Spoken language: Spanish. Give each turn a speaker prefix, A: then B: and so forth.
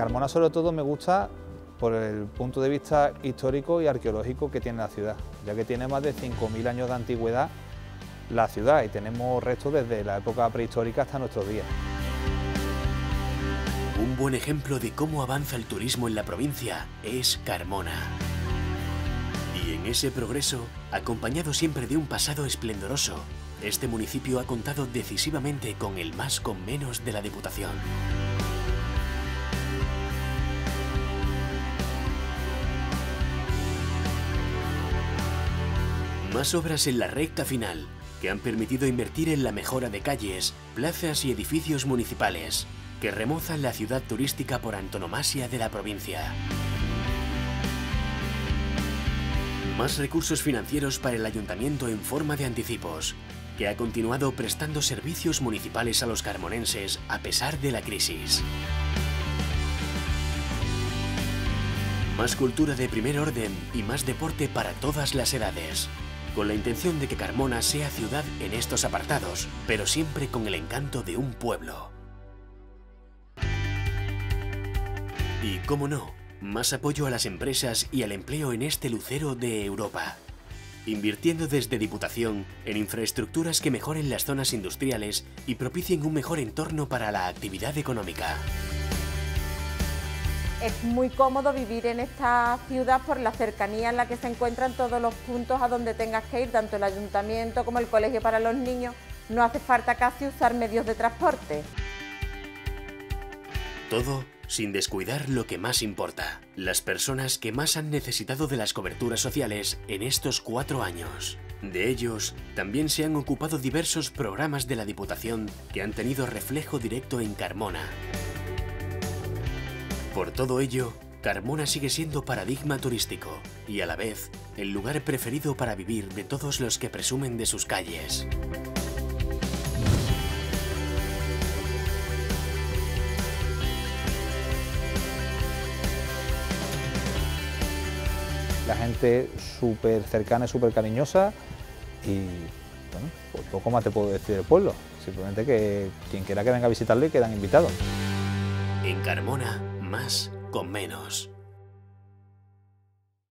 A: Carmona sobre todo me gusta por el punto de vista histórico y arqueológico que tiene la ciudad, ya que tiene más de 5.000 años de antigüedad la ciudad y tenemos restos desde la época prehistórica hasta nuestros días.
B: Un buen ejemplo de cómo avanza el turismo en la provincia es Carmona. Y en ese progreso, acompañado siempre de un pasado esplendoroso, este municipio ha contado decisivamente con el más con menos de la Diputación. Más obras en la recta final, que han permitido invertir en la mejora de calles, plazas y edificios municipales, que remozan la ciudad turística por antonomasia de la provincia. Más recursos financieros para el ayuntamiento en forma de anticipos, que ha continuado prestando servicios municipales a los carmonenses a pesar de la crisis. Más cultura de primer orden y más deporte para todas las edades con la intención de que Carmona sea ciudad en estos apartados, pero siempre con el encanto de un pueblo. Y cómo no, más apoyo a las empresas y al empleo en este lucero de Europa. Invirtiendo desde Diputación en infraestructuras que mejoren las zonas industriales y propicien un mejor entorno para la actividad económica.
C: Es muy cómodo vivir en esta ciudad por la cercanía en la que se encuentran todos los puntos a donde tengas que ir, tanto el ayuntamiento como el colegio para los niños. No hace falta casi usar medios de transporte.
B: Todo sin descuidar lo que más importa, las personas que más han necesitado de las coberturas sociales en estos cuatro años. De ellos, también se han ocupado diversos programas de la Diputación que han tenido reflejo directo en Carmona. Por todo ello, Carmona sigue siendo paradigma turístico y a la vez el lugar preferido para vivir de todos los que presumen de sus calles.
A: La gente súper cercana y súper cariñosa y bueno, pues poco más te puedo decir del pueblo. Simplemente que quien quiera que venga a visitarle quedan invitados.
B: En Carmona, más con menos.